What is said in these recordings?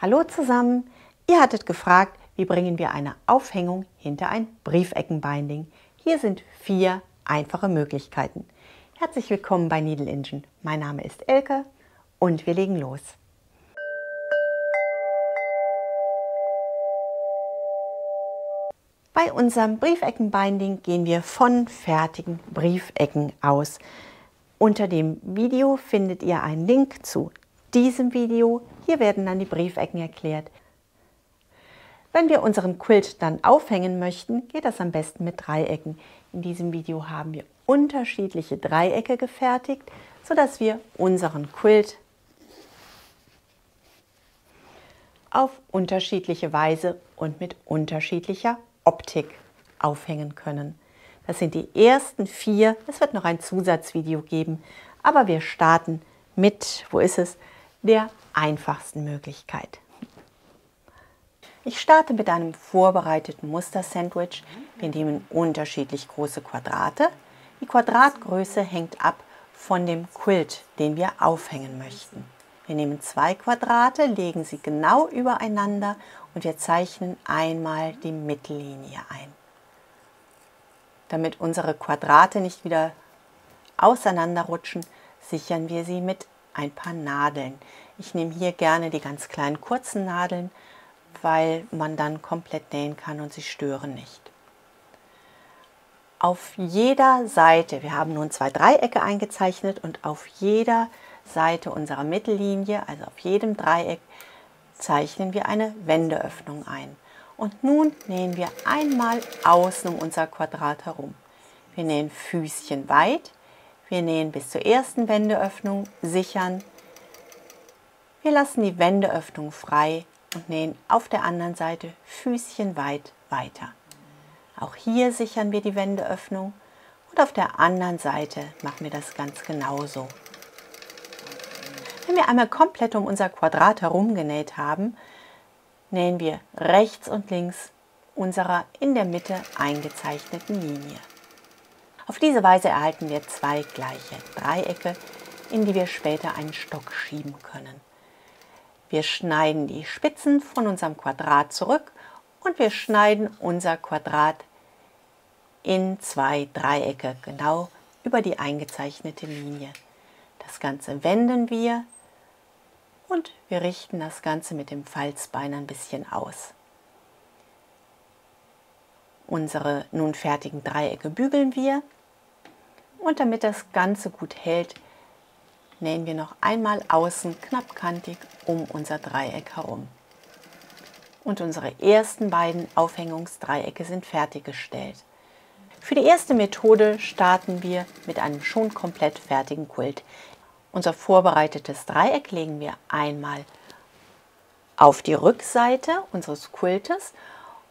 Hallo zusammen! Ihr hattet gefragt, wie bringen wir eine Aufhängung hinter ein Briefeckenbinding. Hier sind vier einfache Möglichkeiten. Herzlich willkommen bei Needle Engine. Mein Name ist Elke und wir legen los. Bei unserem Briefeckenbinding gehen wir von fertigen Briefecken aus. Unter dem Video findet ihr einen Link zu diesem Video. Hier werden dann die Briefecken erklärt. Wenn wir unseren Quilt dann aufhängen möchten, geht das am besten mit Dreiecken. In diesem Video haben wir unterschiedliche Dreiecke gefertigt, sodass wir unseren Quilt auf unterschiedliche Weise und mit unterschiedlicher Optik aufhängen können. Das sind die ersten vier. Es wird noch ein Zusatzvideo geben, aber wir starten mit, wo ist es, der einfachsten Möglichkeit. Ich starte mit einem vorbereiteten Muster-Sandwich. Wir nehmen unterschiedlich große Quadrate. Die Quadratgröße hängt ab von dem Quilt, den wir aufhängen möchten. Wir nehmen zwei Quadrate, legen sie genau übereinander und wir zeichnen einmal die Mittellinie ein. Damit unsere Quadrate nicht wieder auseinanderrutschen, sichern wir sie mit ein paar Nadeln. Ich nehme hier gerne die ganz kleinen kurzen Nadeln, weil man dann komplett nähen kann und sie stören nicht. Auf jeder Seite, wir haben nun zwei Dreiecke eingezeichnet und auf jeder Seite unserer Mittellinie, also auf jedem Dreieck, zeichnen wir eine Wendeöffnung ein. Und nun nähen wir einmal außen um unser Quadrat herum. Wir nähen Füßchen weit, wir nähen bis zur ersten Wendeöffnung, sichern. Wir lassen die Wendeöffnung frei und nähen auf der anderen Seite Füßchen weit weiter. Auch hier sichern wir die Wendeöffnung und auf der anderen Seite machen wir das ganz genauso. Wenn wir einmal komplett um unser Quadrat herum genäht haben, nähen wir rechts und links unserer in der Mitte eingezeichneten Linie. Auf diese Weise erhalten wir zwei gleiche Dreiecke, in die wir später einen Stock schieben können. Wir schneiden die Spitzen von unserem Quadrat zurück und wir schneiden unser Quadrat in zwei Dreiecke, genau über die eingezeichnete Linie. Das Ganze wenden wir und wir richten das Ganze mit dem Falzbein ein bisschen aus. Unsere nun fertigen Dreiecke bügeln wir und damit das Ganze gut hält, nähen wir noch einmal außen knappkantig um unser Dreieck herum. Und unsere ersten beiden Aufhängungsdreiecke sind fertiggestellt. Für die erste Methode starten wir mit einem schon komplett fertigen Quilt. Unser vorbereitetes Dreieck legen wir einmal auf die Rückseite unseres Quiltes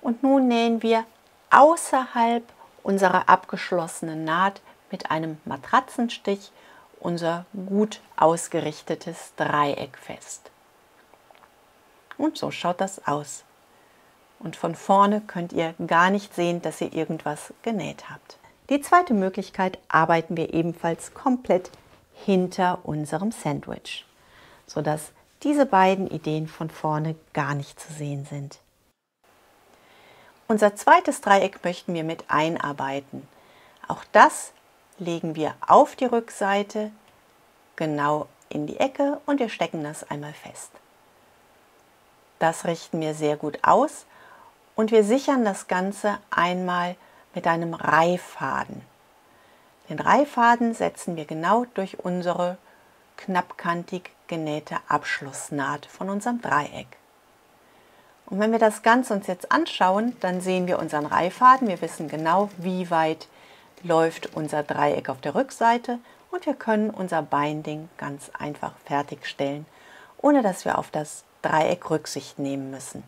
und nun nähen wir außerhalb unserer abgeschlossenen Naht mit einem Matratzenstich unser gut ausgerichtetes Dreieck fest. Und so schaut das aus. Und von vorne könnt ihr gar nicht sehen, dass ihr irgendwas genäht habt. Die zweite Möglichkeit arbeiten wir ebenfalls komplett hinter unserem Sandwich, sodass diese beiden Ideen von vorne gar nicht zu sehen sind. Unser zweites Dreieck möchten wir mit einarbeiten. Auch das legen wir auf die Rückseite genau in die Ecke und wir stecken das einmal fest. Das richten wir sehr gut aus und wir sichern das Ganze einmal mit einem Reihfaden. Den Reihfaden setzen wir genau durch unsere knappkantig genähte Abschlussnaht von unserem Dreieck. Und wenn wir das Ganze uns jetzt anschauen, dann sehen wir unseren Reihfaden. Wir wissen genau, wie weit läuft unser Dreieck auf der Rückseite und wir können unser Binding ganz einfach fertigstellen, ohne dass wir auf das Dreieck Rücksicht nehmen müssen.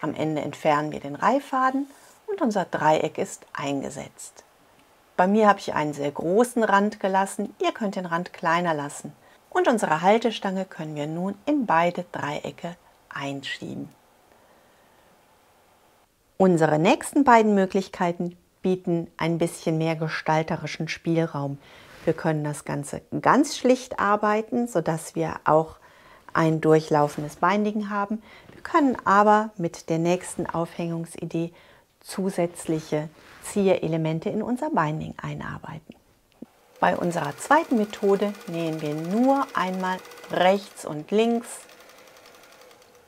Am Ende entfernen wir den Reihfaden und unser Dreieck ist eingesetzt. Bei mir habe ich einen sehr großen Rand gelassen, ihr könnt den Rand kleiner lassen. Und unsere Haltestange können wir nun in beide Dreiecke einschieben. Unsere nächsten beiden Möglichkeiten bieten ein bisschen mehr gestalterischen Spielraum. Wir können das Ganze ganz schlicht arbeiten, sodass wir auch ein durchlaufendes Binding haben. Wir können aber mit der nächsten Aufhängungsidee zusätzliche Zierelemente in unser Binding einarbeiten. Bei unserer zweiten Methode nähen wir nur einmal rechts und links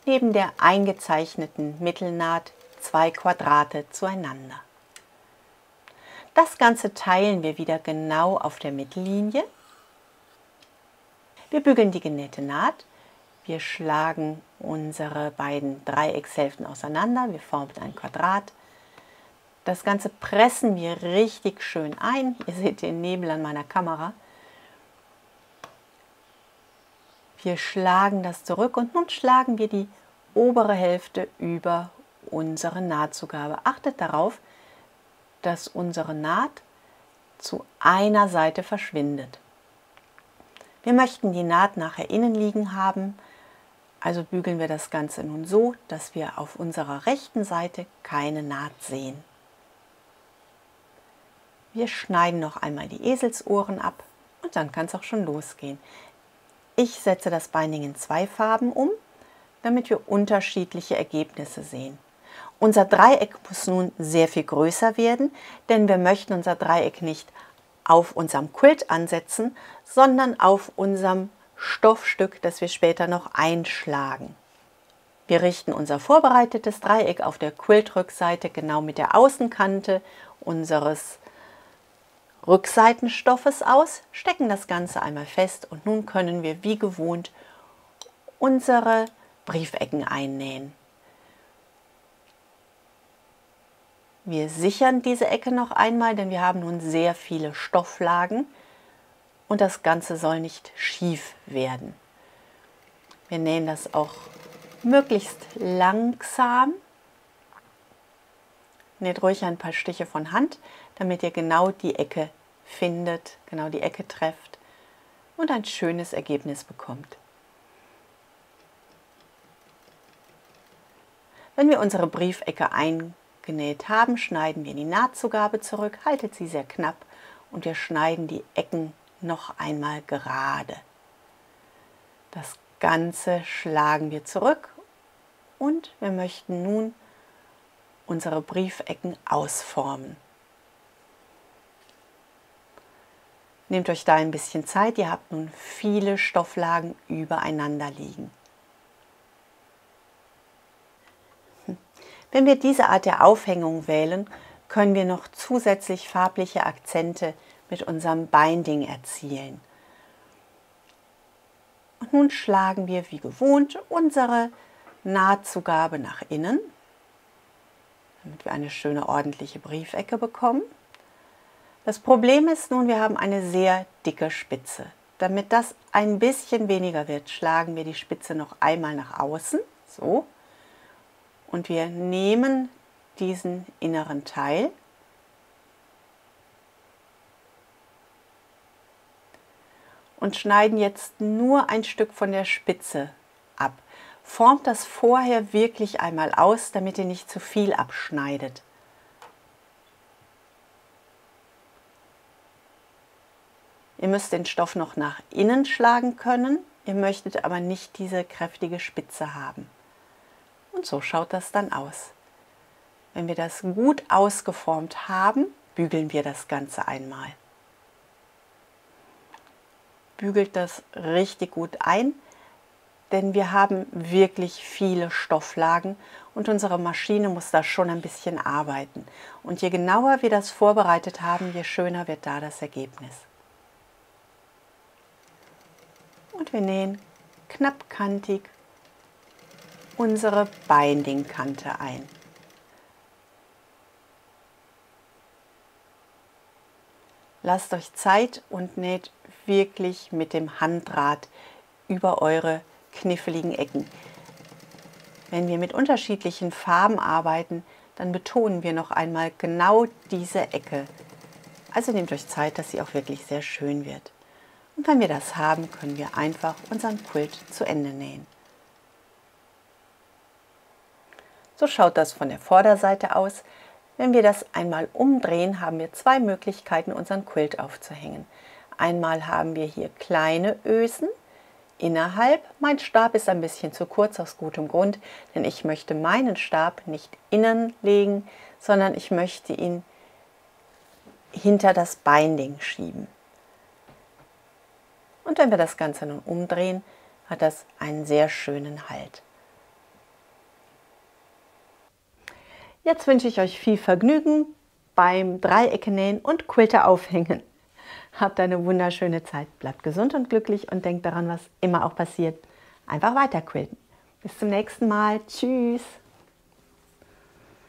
neben der eingezeichneten Mittelnaht zwei Quadrate zueinander. Das Ganze teilen wir wieder genau auf der Mittellinie. Wir bügeln die genähte Naht. Wir schlagen unsere beiden Dreieckshälften auseinander. Wir formen ein Quadrat. Das Ganze pressen wir richtig schön ein. Ihr seht den Nebel an meiner Kamera. Wir schlagen das zurück und nun schlagen wir die obere Hälfte über unsere Nahtzugabe. Achtet darauf, dass unsere Naht zu einer Seite verschwindet. Wir möchten die Naht nachher innen liegen haben, also bügeln wir das Ganze nun so, dass wir auf unserer rechten Seite keine Naht sehen. Wir schneiden noch einmal die Eselsohren ab und dann kann es auch schon losgehen. Ich setze das Binding in zwei Farben um, damit wir unterschiedliche Ergebnisse sehen. Unser Dreieck muss nun sehr viel größer werden, denn wir möchten unser Dreieck nicht auf unserem Quilt ansetzen, sondern auf unserem Stoffstück, das wir später noch einschlagen. Wir richten unser vorbereitetes Dreieck auf der Quiltrückseite genau mit der Außenkante unseres Rückseitenstoffes aus, stecken das Ganze einmal fest und nun können wir wie gewohnt unsere Briefecken einnähen. Wir sichern diese Ecke noch einmal, denn wir haben nun sehr viele Stofflagen und das Ganze soll nicht schief werden. Wir nähen das auch möglichst langsam. Näht ruhig ein paar Stiche von Hand, damit ihr genau die Ecke findet, genau die Ecke trefft und ein schönes Ergebnis bekommt. Wenn wir unsere Briefecke ein genäht haben, schneiden wir die Nahtzugabe zurück, haltet sie sehr knapp und wir schneiden die Ecken noch einmal gerade. Das Ganze schlagen wir zurück und wir möchten nun unsere Briefecken ausformen. Nehmt euch da ein bisschen Zeit, ihr habt nun viele Stofflagen übereinander liegen. Wenn wir diese Art der Aufhängung wählen, können wir noch zusätzlich farbliche Akzente mit unserem Binding erzielen. Und nun schlagen wir wie gewohnt unsere Nahtzugabe nach innen, damit wir eine schöne ordentliche Briefecke bekommen. Das Problem ist nun, wir haben eine sehr dicke Spitze. Damit das ein bisschen weniger wird, schlagen wir die Spitze noch einmal nach außen, so, und wir nehmen diesen inneren Teil und schneiden jetzt nur ein Stück von der Spitze ab. Formt das vorher wirklich einmal aus, damit ihr nicht zu viel abschneidet. Ihr müsst den Stoff noch nach innen schlagen können, ihr möchtet aber nicht diese kräftige Spitze haben. Und so schaut das dann aus. Wenn wir das gut ausgeformt haben, bügeln wir das Ganze einmal. Bügelt das richtig gut ein, denn wir haben wirklich viele Stofflagen und unsere Maschine muss da schon ein bisschen arbeiten. Und je genauer wir das vorbereitet haben, je schöner wird da das Ergebnis. Und wir nähen knappkantig unsere Binding-Kante ein. Lasst euch Zeit und näht wirklich mit dem Handrad über eure kniffligen Ecken. Wenn wir mit unterschiedlichen Farben arbeiten, dann betonen wir noch einmal genau diese Ecke. Also nehmt euch Zeit, dass sie auch wirklich sehr schön wird. Und wenn wir das haben, können wir einfach unseren Quilt zu Ende nähen. So schaut das von der Vorderseite aus. Wenn wir das einmal umdrehen, haben wir zwei Möglichkeiten, unseren Quilt aufzuhängen. Einmal haben wir hier kleine Ösen, innerhalb. Mein Stab ist ein bisschen zu kurz aus gutem Grund, denn ich möchte meinen Stab nicht innen legen, sondern ich möchte ihn hinter das Binding schieben. Und wenn wir das Ganze nun umdrehen, hat das einen sehr schönen Halt. Jetzt wünsche ich euch viel Vergnügen beim Dreiecke nähen und Quilter aufhängen. Habt eine wunderschöne Zeit, bleibt gesund und glücklich und denkt daran, was immer auch passiert. Einfach weiter quilten. Bis zum nächsten Mal. Tschüss.